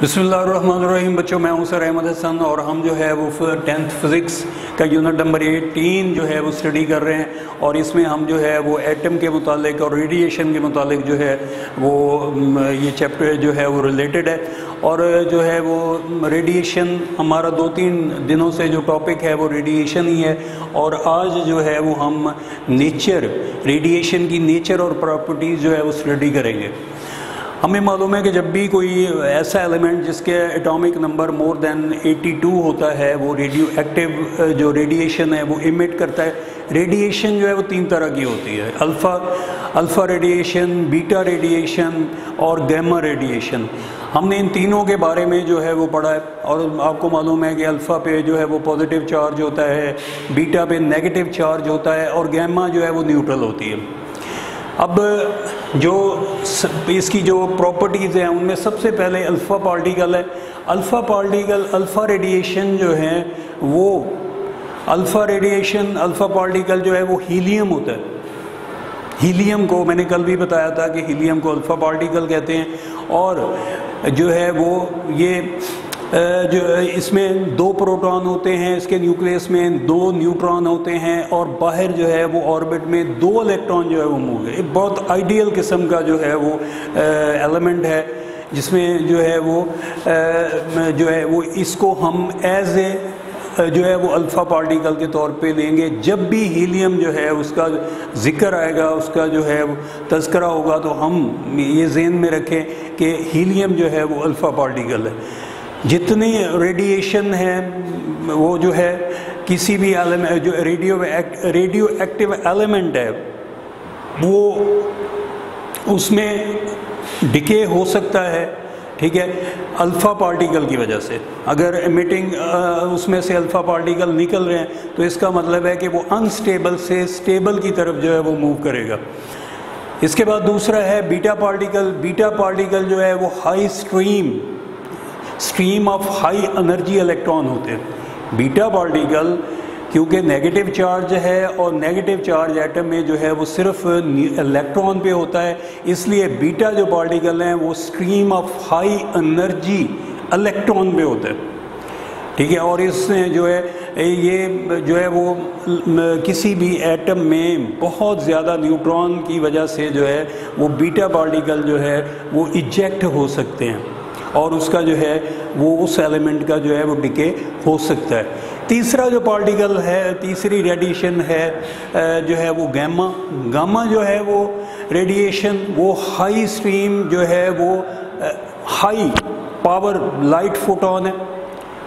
बिस्मिल्लाहिर्रहमानिर्रहीम। बच्चों, मैं हूँ सर अहमद हसन और हम जो है वो टेंथ फिज़िक्स का यूनिट नंबर 18 जो है वो स्टडी कर रहे हैं और इसमें हम जो है वो एटम के मुतालिक और रेडिएशन के मुतालिक जो है वो ये चैप्टर जो है वो रिलेटेड है और जो है वो रेडिएशन हमारा दो तीन दिनों से जो टॉपिक है वो रेडिएशन ही है और आज जो है वो हम नेचर, रेडिएशन की नेचर और प्रॉपर्टीज़ जो है वो स्टडी करेंगे। हमें मालूम है कि जब भी कोई ऐसा एलिमेंट जिसके एटॉमिक नंबर मोर देन 82 होता है, वो रेडियो एक्टिव जो रेडिएशन है, वो इमिट करता है। रेडिएशन जो है, वो तीन तरह की होती है। Alpha alpha radiation beta radiation और गैमा रेडिएशन हमने इन तीनों के बारे में जो है, वो पढ़ा है। और आपको मालूम है कि अल्फ़ा पे जो है, वो पॉजिटिव चार्ज होता है बीटा पे नेगेटिव चार्ज होता है और गैमा जो है, वो न्यूट्रल होती है। अब, जो इसकी जो प्रॉपर्टीज़ हैं, उनमें सबसे पहले अल्फ़ा पार्टिकल है। अल्फ़ा पार्टिकल अल्फ़ा रेडिएशन जो है, वो अल्फ़ा रेडिएशन अल्फ़ा पार्टिकल जो है, वो हीलियम होता है। हीलियम को मैंने कल भी बताया था कि हीलियम को अल्फ़ा पार्टिकल कहते हैं। और जो है वो ये जो, इसमें दो प्रोटॉन होते हैं, इसके न्यूक्लियस में दो न्यूट्रॉन होते हैं और बाहर जो है वो ऑर्बिट में दो इलेक्ट्रॉन जो है वो मूव है। बहुत आइडियल किस्म का जो है वो एलिमेंट है, जिसमें जो है वो जो है वो इसको हम एज ए जो है वो अल्फ़ा पार्टिकल के तौर पे लेंगे। जब भी हीलियम जो है उसका ज़िक्र आएगा, उसका जो है तस्करा होगा तो हम ये जेन में रखें कि हीलियम जो है वो अल्फ़ा पार्टिकल है। जितनी रेडिएशन है, वो जो है, किसी भी एलिमेंट जो रेडियो रेडियो एक्टिव एलिमेंट है, वो उसमें डिके हो सकता है, ठीक है? अल्फ़ा पार्टिकल की वजह से। अगर एमिटिंग उसमें से अल्फ़ा पार्टिकल निकल रहे हैं तो इसका मतलब है कि वो अनस्टेबल से स्टेबल की तरफ़ जो है, वो मूव करेगा। इसके बाद दूसरा है बीटा पार्टिकल बीटा पार्टिकल जो है, वो high stream stream of high energy electron होते हैं। बीटा पार्टिकल, क्योंकि नेगेटिव चार्ज है और नेगेटिव चार्ज एटम में जो है वो सिर्फ़ इलेक्ट्रॉन पे होता है। इसलिए बीटा जो पार्टिकल हैं वो stream of high energy electron पे होता है। ठीक है, और इसमें जो है, ये जो है वो किसी भी एटम में बहुत ज़्यादा न्यूट्रॉन की वजह से जो है वो बीटा पार्टिकल जो है वो इजेक्ट हो सकते हैं। और उसका जो है, वो उस एलिमेंट का जो है, वो डिके हो सकता है। तीसरा जो पार्टिकल है, तीसरी रेडिएशन है जो है, वो गैमा गामा जो है, वो रेडिएशन वो हाई स्ट्रीम जो है, वो हाई पावर लाइट फोटोन है।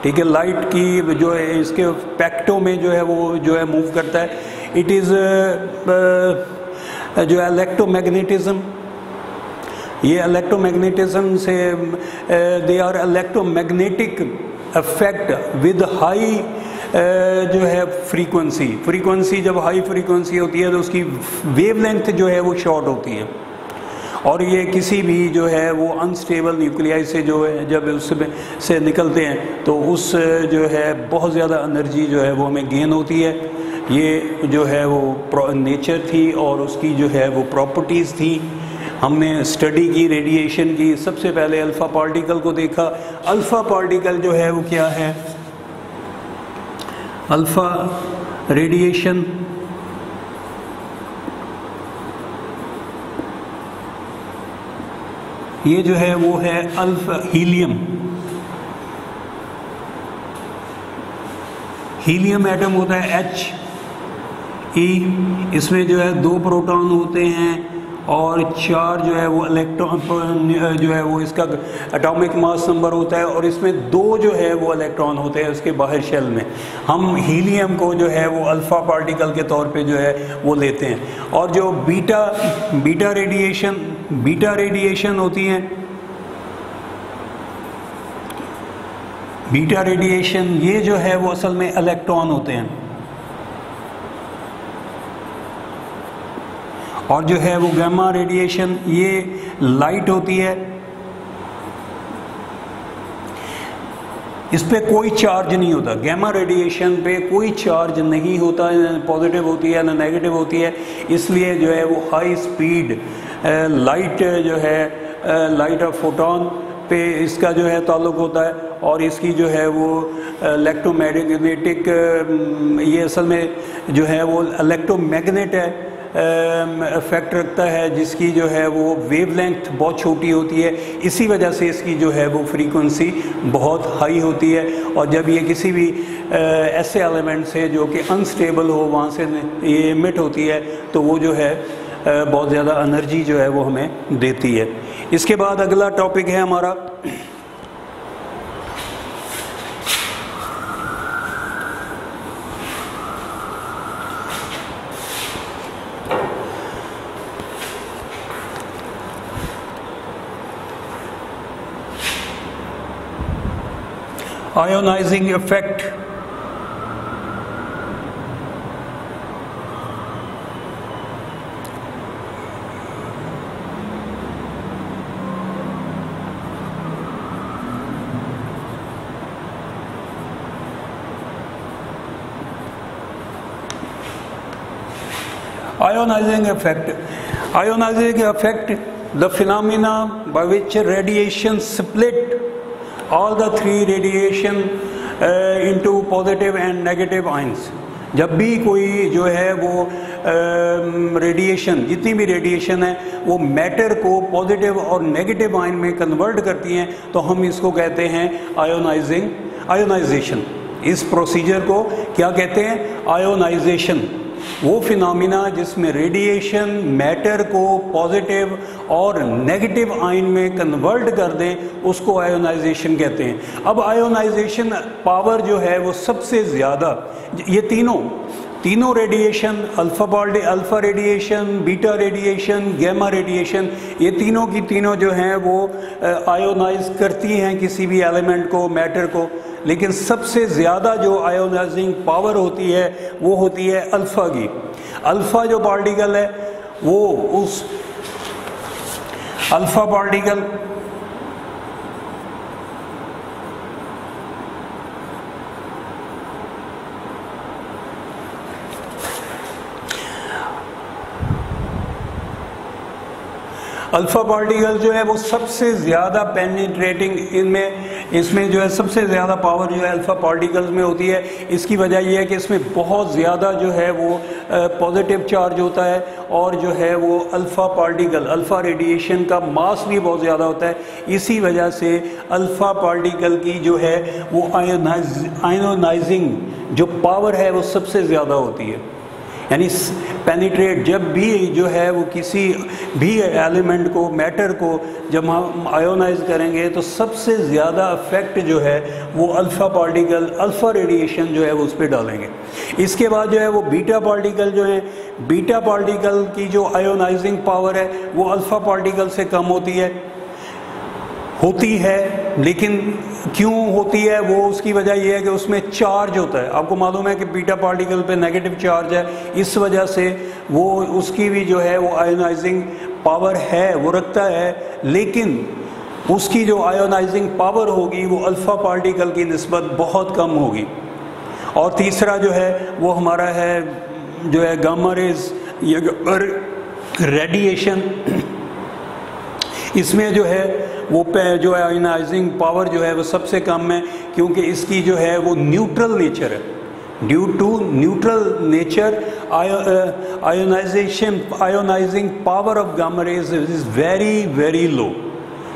ठीक है लाइट की जो है, इसके पैक्टों में जो है, वो जो है मूव करता है। इट इज़ जो है इलेक्ट्रोमैग्नेटिज्म ये इलेक्ट्रोमैग्नेटिज्म से they are electromagnetic effect with high जो है फ्रीक्वेंसी फ्रीक्वेंसी जब हाई फ्रीक्वेंसी होती है तो उसकी वेवलेंथ जो है वो शॉर्ट होती है। और ये किसी भी जो है वो अनस्टेबल न्यूक्लियाई से जो है, जब उसमें से निकलते हैं तो उस जो है बहुत ज़्यादा एनर्जी जो है वो हमें गेन होती है। ये जो है वो नेचर थी और उसकी जो है वो प्रॉपर्टीज़ थी। हमने स्टडी की रेडिएशन की, सबसे पहले अल्फ़ा पार्टिकल को देखा। अल्फ़ा पार्टिकल जो है वो क्या है? अल्फ़ा रेडिएशन ये जो है वो है अल्फ़ा हीलियम हीलियम एटम होता है एच ई इसमें जो है दो प्रोटॉन होते हैं। और चार जो है वो इलेक्ट्रॉन जो है वो इसका एटॉमिक मास नंबर होता है और इसमें दो जो है वो इलेक्ट्रॉन होते हैं उसके बाहर शेल में। हम हीलियम को जो है वो अल्फ़ा पार्टिकल के तौर पे जो है वो लेते हैं। और जो beta beta radiation beta radiation होती हैं बीटा रेडिएशन ये जो है वो असल में इलेक्ट्रॉन होते हैं। और जो है वो गैमा रेडिएशन ये लाइट होती है। इस पर कोई चार्ज नहीं होता। गैमा रेडिएशन पे कोई चार्ज नहीं होता पॉजिटिव होती है, ना नेगेटिव होती है। इसलिए जो है वो हाई स्पीड लाइट जो है लाइट ऑफ़ फोटोन पे इसका जो है ताल्लुक होता है। और इसकी जो है वो इलेक्ट्रोमैग्नेटिक ये असल में जो है वो इलेक्ट्रोमैग्नेट है। इफ़ेक्ट रखता है, जिसकी जो है वो वेव लेंथ बहुत छोटी होती है। इसी वजह से इसकी जो है वो फ्रीक्वेंसी बहुत हाई होती है। और जब ये किसी भी ऐसे एलिमेंट से जो कि अनस्टेबल हो, वहाँ से ये इमिट होती है तो वो जो है बहुत ज़्यादा एनर्जी जो है वो हमें देती है। इसके बाद अगला टॉपिक है हमारा ionizing effect. Ionizing effect. Ionizing effect the phenomena by which radiation split all the three radiation uh, into positive and negative ions. जब भी कोई जो है वो रेडिएशन uh, जितनी भी रेडिएशन है वो मैटर को पॉजिटिव और नेगेटिव आयन में कन्वर्ट करती हैं तो हम इसको कहते हैं आयोनाइजिंग आयोनाइजेशन इस प्रोसीजर को क्या कहते हैं? आयोनाइजेशन वो फिनमिना जिसमें रेडिएशन मैटर को पॉजिटिव और नेगेटिव आयन में कन्वर्ट कर दें, उसको आयोनाइजेशन कहते हैं। अब आयोनाइजेशन पावर जो है वो सबसे ज़्यादा, ये तीनों तीनों radiation alpha party alpha radiation beta radiation gamma radiation ये तीनों की तीनों जो हैं वो आयोनाइज करती हैं किसी भी एलिमेंट को मैटर को। लेकिन सबसे ज़्यादा जो आयोनाइजिंग पावर होती है, वो होती है अल्फ़ा की। अल्फ़ा जो पार्टिकल है, वो उस अल्फ़ा पार्टिकल अल्फ़ा पार्टिकल जो है, वो सबसे ज़्यादा पेनिट्रेटिंग इनमें इसमें जो है सबसे ज़्यादा पावर जो है अल्फ़ा पार्टिकल्स में होती है। इसकी वजह यह है कि इसमें बहुत ज़्यादा जो है वो पॉजिटिव चार्ज होता है और जो है वो अल्फ़ा पार्टिकल अल्फ़ा रेडिएशन का मास भी बहुत ज़्यादा होता है। इसी वजह से अल्फ़ा पार्टिकल की जो है वो आयोनाइज आयोनाइजिंग जो पावर है वो सबसे ज़्यादा होती है। यानी पेनिट्रेट जब भी जो है वो किसी भी एलिमेंट को मैटर को जब हम आयोनाइज करेंगे तो सबसे ज़्यादा इफ़ेक्ट जो है वो अल्फ़ा पार्टिकल अल्फ़ा रेडिएशन जो है वो उस पर डालेंगे। इसके बाद जो है वो बीटा पार्टिकल जो है बीटा पार्टिकल की जो आयोनाइजिंग पावर है, वो अल्फ़ा पार्टिकल से कम होती है। होती है, लेकिन क्यों होती है, वो उसकी वजह यह है कि उसमें चार्ज होता है। आपको मालूम है कि बीटा पार्टिकल पे नेगेटिव चार्ज है, इस वजह से वो उसकी भी जो है, वो आयोनाइजिंग पावर है, वो रखता है, लेकिन उसकी जो आयोनाइजिंग पावर होगी, वो अल्फ़ा पार्टिकल की नस्बत बहुत कम होगी। और तीसरा जो है, वो हमारा है, जो है गामा रेज रेडिएशन इसमें जो है, वो जो है आयोनाइजिंग पावर जो है, वो सबसे कम है, क्योंकि इसकी जो है, वो न्यूट्रल नेचर है। Due to neutral nature ionization ionizing power of gamma rays is very very low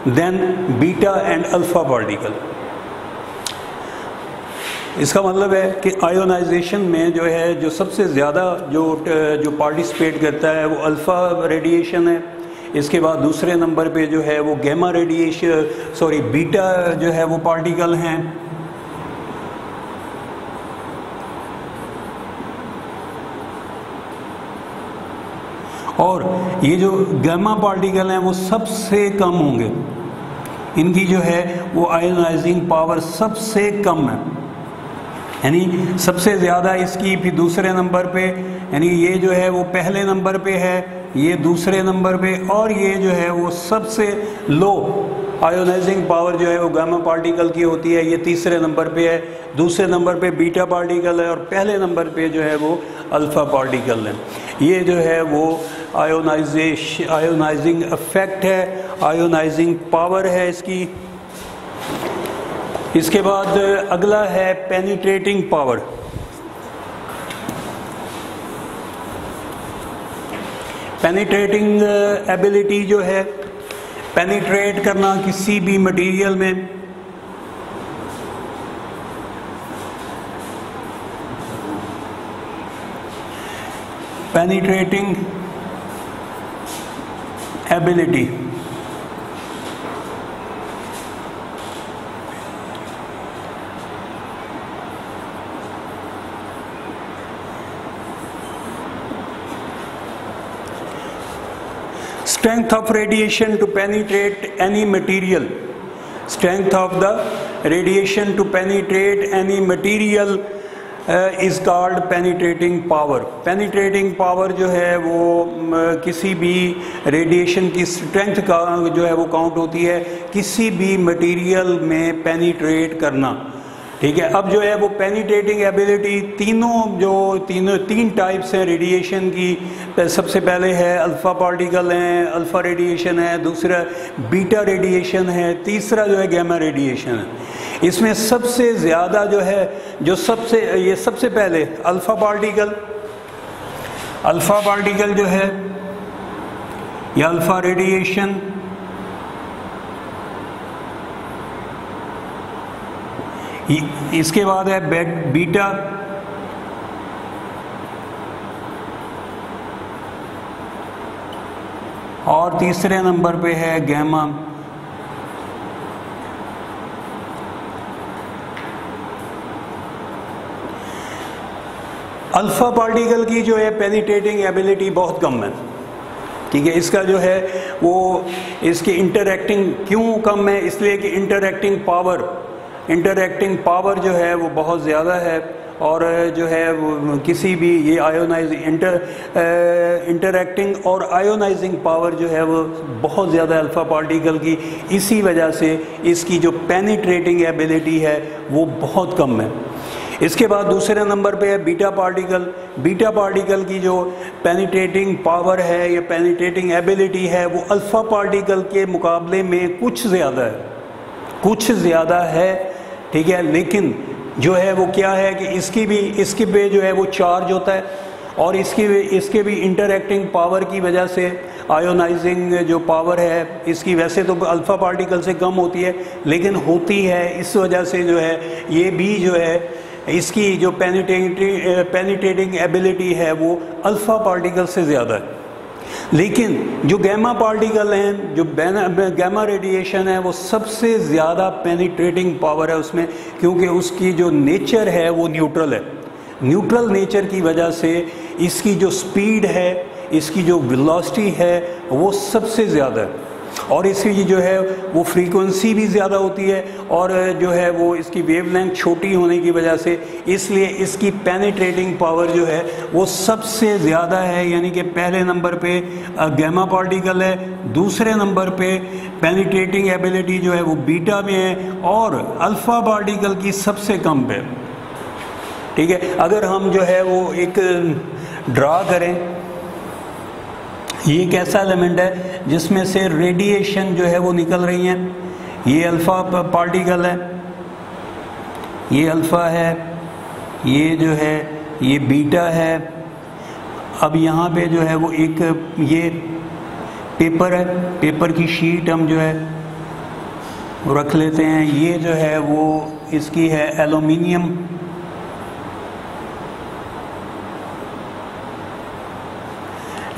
than beta and alpha particle इसका मतलब है कि आयोनाइजेशन में जो है, जो सबसे ज़्यादा जो जो पार्टिसिपेट करता है, वो अल्फ़ा रेडिएशन है। इसके बाद दूसरे नंबर पे जो है वो गैमा रेडिएशन सॉरी बीटा जो है वो पार्टिकल हैं। और ये जो गैमा पार्टिकल हैं वो सबसे कम होंगे। इनकी जो है वो आयोनाइजिंग पावर सबसे कम है। यानी सबसे ज़्यादा इसकी फिर दूसरे नंबर पे, यानी ये जो है वो पहले नंबर पे है। ये दूसरे नंबर पे और ये जो है वो सबसे लो आयोनाइजिंग पावर जो है वो गामा पार्टिकल की होती है, ये तीसरे नंबर पे है। दूसरे नंबर पे बीटा पार्टिकल है और पहले नंबर पे जो है वो अल्फ़ा पार्टिकल है। ये जो है वो आयोनाइजेश आयोनाइजिंग इफ़ेक्ट है आयोनाइजिंग पावर है इसकी। इसके बाद अगला है पेनिट्रेटिंग पावर पेनिट्रेटिंग एबिलिटी जो है पेनीट्रेट करना किसी भी मटेरियल में। Penetrating ability strength of radiation to penetrate any material strength of the radiation to penetrate any material is called penetrating power penetrating power जो है वो किसी भी रेडिएशन की स्ट्रेंथ का जो है वो काउंट होती है किसी भी मटेरियल में पेनिट्रेट करना ठीक है, अब जो है वो पेनिट्रेटिंग एबिलिटी तीनों जो तीनों, तीन टाइप्स हैं रेडिएशन की। सबसे पहले है अल्फ़ा पार्टिकल हैं अल्फ़ा रेडिएशन है, दूसरा बीटा रेडिएशन है, तीसरा जो है गैमा रेडिएशन है। इसमें सबसे ज़्यादा जो है, जो सबसे, ये सबसे पहले अल्फ़ा पार्टिकल अल्फ़ा पार्टिकल जो है, या अल्फ़ा रेडिएशन इसके बाद है बेट बीटा और तीसरे नंबर पे है गैमा अल्फ़ा पार्टिकल की जो है पेनिटेटिंग एबिलिटी बहुत कम है। ठीक है, इसका जो है वो, इसकी इंटरैक्टिंग क्यों कम है? इसलिए कि इंटरैक्टिंग पावर इंटरैक्टिंग पावर जो है वो बहुत ज़्यादा है और जो है वो किसी भी ये आयोनाइज इंटर इंटरैक्टिंग और आयोनाइजिंग पावर जो है वो बहुत ज़्यादा अल्फ़ा पार्टिकल की। इसी वजह से इसकी जो पेनिट्रेटिंग एबिलिटी है वो बहुत कम है। इसके बाद दूसरे नंबर पे है बीटा पार्टिकल बीटा पार्टिकल की जो पेनिट्रेटिंग पावर है या पेनिट्रेटिंग एबिलिटी है वो अल्फ़ा पार्टिकल के मुकाबले में कुछ ज़्यादा है। कुछ ज़्यादा है ठीक है? लेकिन जो है वो क्या है कि इसकी भी, इसके पे जो है वो चार्ज होता है और इसकी, इसके भी इंटरैक्टिंग पावर की वजह से आयोनाइजिंग जो पावर है, इसकी वैसे तो अल्फ़ा पार्टिकल से कम होती है, लेकिन होती है। इस वजह से जो है ये भी जो है, इसकी जो पेनिटेटिंग पेनिटेटिंग एबिलिटी है वो अल्फ़ा पार्टिकल से ज़्यादा है। लेकिन जो गैमा पार्टिकल हैं, जो गैमा रेडिएशन है, वो सबसे ज़्यादा पेनिट्रेटिंग पावर है उसमें, क्योंकि उसकी जो नेचर है, वो न्यूट्रल है। न्यूट्रल नेचर की वजह से इसकी जो स्पीड है, इसकी जो वेलोसिटी है, वो सबसे ज़्यादा है। और इसकी जो है, वो फ्रीक्वेंसी भी ज़्यादा होती है और जो है, वो इसकी वेवलेंथ छोटी होने की वजह से इसलिए इसकी पेनिट्रेटिंग पावर जो है, वो सबसे ज़्यादा है। यानी कि पहले नंबर पे गैमा पार्टिकल है, दूसरे नंबर पे पेनिट्रेटिंग एबिलिटी जो है, वो बीटा में है और अल्फ़ा पार्टिकल की सबसे कम पे ठीक है? अगर हम जो है, वो एक ड्रा करें ये एक ऐसा एलिमेंट है जिसमें से रेडिएशन जो है वो निकल रही हैं। ये अल्फ़ा पार्टिकल है, ये अल्फ़ा है, ये जो है, ये बीटा है। अब यहाँ पे जो है वो एक, ये पेपर है पेपर की शीट हम जो है रख लेते हैं। ये जो है वो, इसकी है एलुमिनियम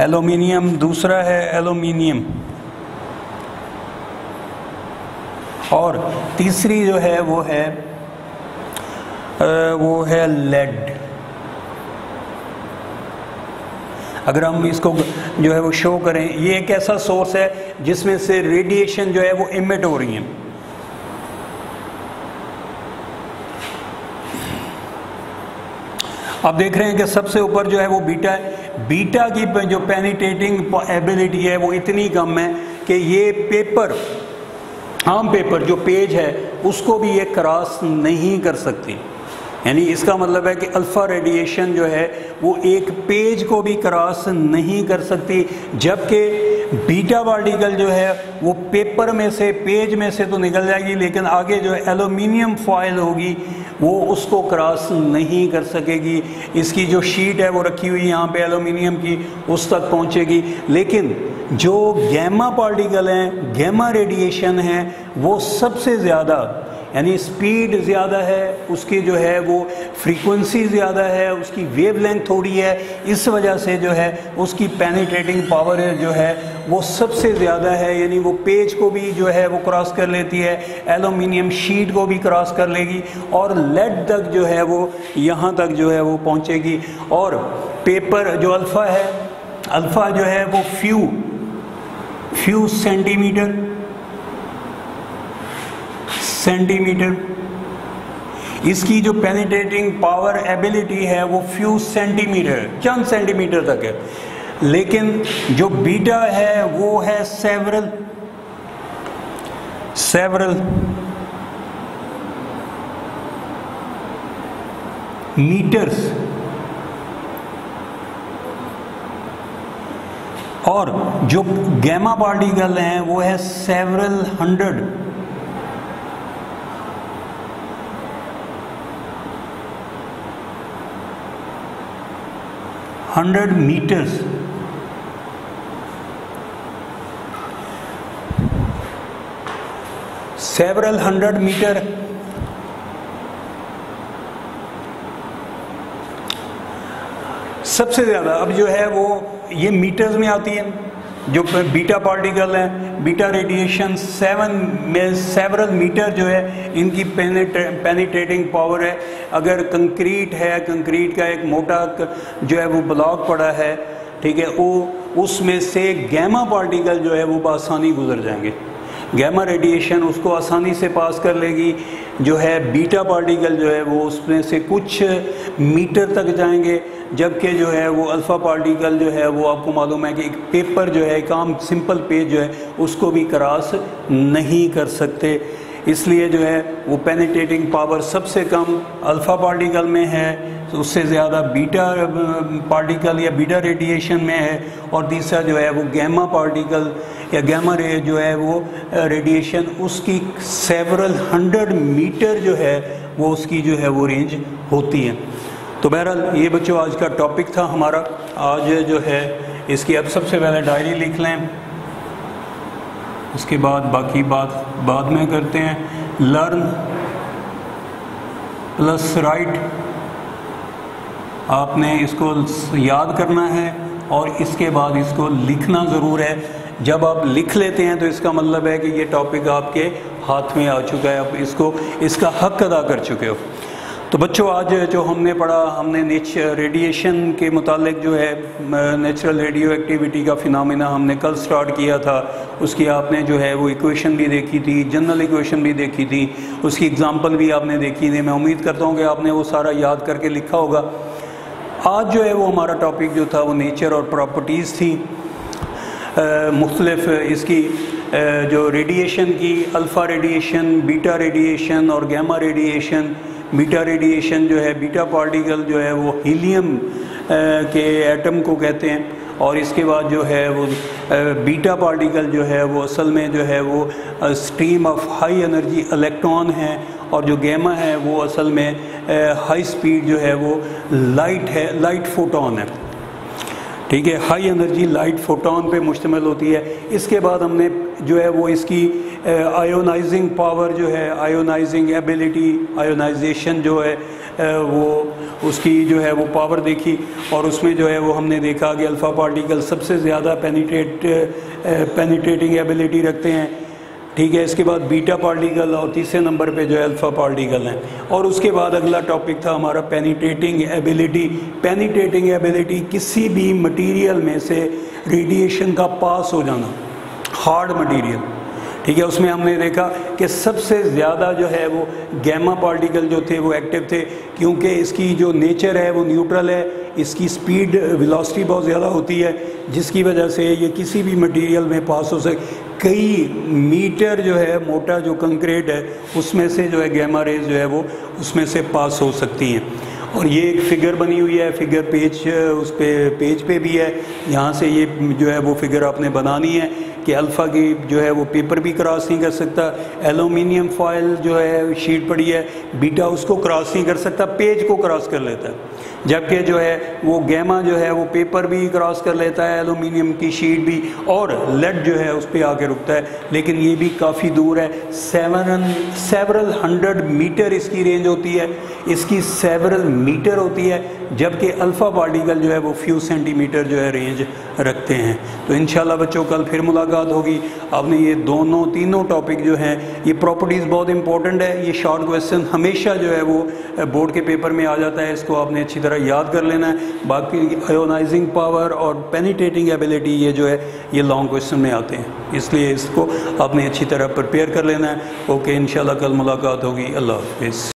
एलुमिनियम, दूसरा है एलुमिनियम। और तीसरी जो है, वो है वो है लेड। अगर हम इसको जो है, वो शो करें, ये एक ऐसा सोर्स है, जिसमें से रेडिएशन जो है, वो इमिट हो रही है। अब देख रहे हैं कि सबसे ऊपर जो है, वो बीटा है। बीटा की जो पेनिटेटिंग एबिलिटी है, वो इतनी कम है कि ये पेपर आम पेपर जो पेज है, उसको भी ये क्रॉस नहीं कर सकती। यानी इसका मतलब है कि अल्फ़ा रेडिएशन जो है, वो एक पेज को भी क्रॉस नहीं कर सकती, जबकि बीटा पार्टिकल जो है, वो पेपर में से पेज में से तो निकल जाएगी, लेकिन आगे जो एलुमिनियम फॉयल होगी, वो उसको क्रॉस नहीं कर सकेगी। इसकी जो शीट है, वो रखी हुई यहाँ पे एलुमिनियम की, उस तक पहुँचेगी। लेकिन जो गैमा पार्टिकल हैं गैमा रेडिएशन हैं, वो सबसे ज़्यादा यानी स्पीड ज़्यादा है, उसकी जो है वो फ्रीक्वेंसी ज़्यादा है, उसकी वेव लेंथ थोड़ी है, इस वजह से जो है उसकी पेनिट्रेटिंग पावर जो है वो सबसे ज़्यादा है, यानी वो पेज को भी जो है वो क्रॉस कर लेती है एलुमिनियम शीट को भी क्रॉस कर लेगी और लेड तक जो है वो यहाँ तक जो है वो पहुँचेगी। और पेपर जो अल्फ़ा है अल्फ़ा जो है वो फ्यू फ्यू सेंटीमीटर सेंटीमीटर इसकी जो पेनिट्रेटिंग पावर एबिलिटी है, वो फ्यू सेंटीमीटर चंद सेंटीमीटर तक है। लेकिन जो बीटा है, वो है सेवरल सेवरल मीटर्स और जो गैमा पार्टिकल हैं, वो है several hundred hundred metres several hundred metre सबसे ज़्यादा, अब जो है वो ये मीटर्स में आती है। जो बीटा पार्टिकल हैं बीटा रेडिएशन सेवन में सेवरल मीटर जो है, इनकी पेनिट्रेटिंग पावर है। अगर कंक्रीट है कंक्रीट का एक मोटा जो है, वो ब्लॉक पड़ा है, ठीक है, वो उसमें से गैमा पार्टिकल जो है, वो आसानी गुजर जाएँगे। गैमा रेडिएशन उसको आसानी से पास कर लेगी। जो है बीटा पार्टिकल जो है, वो उसमें से कुछ मीटर तक जाएँगे। जबकि जो है वो अल्फ़ा पार्टिकल जो है वो आपको मालूम है कि एक पेपर जो है, एक आम सिंपल पेज जो है, उसको भी क्रॉस नहीं कर सकते। इसलिए जो है वो पेनिटेटिंग पावर सबसे कम अल्फ़ा पार्टिकल में है तो उससे ज़्यादा बीटा पार्टिकल या बीटा रेडिएशन में है और तीसरा जो है वो गैमा पार्टिकल या गैमा रे जो है वो रेडिएशन उसकी सेवरल हंड्रेड मीटर जो है वो उसकी जो है वो रेंज होती है। तो बहरहाल, ये बच्चों, आज का टॉपिक था हमारा। आज जो है, इसकी अब सबसे पहले डायरी लिख लें। उसके बाद बाकी बात, बाद में करते हैं। लर्न प्लस राइट आपने इसको याद करना है और इसके बाद इसको लिखना ज़रूर है। जब आप लिख लेते हैं तो इसका मतलब है कि ये टॉपिक आपके हाथ में आ चुका है। आप इसको, इसका हक अदा कर चुके हो। तो बच्चों, आज जो हमने पढ़ा, हमने नेचर रेडिएशन के मुतालिक जो है नेचुरल रेडियो एक्टिविटी का फिनमिना हमने कल स्टार्ट किया था। उसकी आपने जो है, वो इक्वेशन भी देखी थी जनरल इक्वेशन भी देखी थी। उसकी एग्ज़ाम्पल भी आपने देखी थी। मैं उम्मीद करता हूँ कि आपने वो सारा याद करके लिखा होगा। आज जो है, वो हमारा टॉपिक जो था, वो नेचर और प्रॉपर्टीज़ थी। मुख्तलफ़ इसकी जो रेडिएशन की अल्फ़ा रेडिएशन बीटा रेडिएशन और गैमा रेडिएशन बीटा रेडिएशन जो है बीटा पार्टिकल जो है, वो हीलियम के एटम को कहते हैं। और इसके बाद जो है, वो बीटा पार्टिकल जो है, वो असल में जो है, वो stream of high energy electron है। और जो गैमा है, वो असल में हाई स्पीड जो है, वो लाइट है लाइट फोटोन है। ठीक है हाई एनर्जी लाइट फोटोन पे मुश्तमिल होती है। इसके बाद हमने जो है, वो इसकी आयोनाइजिंग पावर जो है आयोनाइजिंग एबिलिटी आयोनाइजेशन जो है वो उसकी जो है, वो पावर देखी और उसमें जो है, वो हमने देखा कि अल्फ़ा पार्टिकल सबसे ज़्यादा पेनिट्रेट पेनिट्रेटिंग एबिलिटी रखते हैं। ठीक है, इसके बाद बीटा पार्टिकल और तीसरे नंबर पे जो है अल्फ़ा पार्टिकल हैं। और उसके बाद अगला टॉपिक था हमारा पेनिट्रेटिंग एबिलिटी पेनिट्रेटिंग एबिलिटी किसी भी मटेरियल में से रेडिएशन का पास हो जाना। हार्ड मटेरियल ठीक है, उसमें हमने देखा कि सबसे ज़्यादा जो है वो गैमा पार्टिकल जो थे वो एक्टिव थे, क्योंकि इसकी जो नेचर है वो न्यूट्रल है, इसकी स्पीड वेलोसिटी बहुत ज़्यादा होती है, जिसकी वजह से ये किसी भी मटेरियल में पास हो सके। कई मीटर जो है, मोटा जो कंक्रीट है, उसमें से जो है गैमा रेज जो है वो, उसमें से पास हो सकती हैं। और ये एक फिगर बनी हुई है फिगर पेज उस पर पेज पे भी है। यहाँ से ये जो है वो फिगर आपने बनानी है कि अल्फ़ा की जो है वो पेपर भी क्रॉस नहीं कर सकता। एलुमिनियम फॉयल जो है शीट पड़ी है बीटा उसको क्रॉस नहीं कर सकता पेज को क्रॉस कर लेता है। जबकि जो है, वो गैमा जो है, वो पेपर भी क्रॉस कर लेता है, एलुमिनियम की शीट भी, और लेड जो है, उस पर आके रुकता है। लेकिन ये भी काफ़ी दूर है। सेवन सेवरल हंड्रेड मीटर इसकी रेंज होती है। इसकी सेवरल मीटर होती है, जबकि अल्फ़ा पार्टिकल जो है, वो फ्यू सेंटीमीटर जो है रेंज रखते हैं। तो इन बच्चों, कल फिर मुलाकात होगी। आपने ये दोनों, तीनों टॉपिक जो हैं, ये प्रॉपर्टीज़ बहुत इंपॉर्टेंट है। ये शॉर्ट क्वेश्चन हमेशा जो है, वो बोर्ड के पेपर में आ जाता है। इसको आपने अच्छी तरह याद कर लेना है। बाकी आयोनाइजिंग पावर और पेनीटेटिंग एबिलिटी ये जो है, ये लॉन्ग क्वेश्चन में आते हैं। इसलिए इसको आपने अच्छी तरह प्रिपेयर कर लेना है। ओके इन कल मुलाकात होगी। अल्लाह हाफिज़।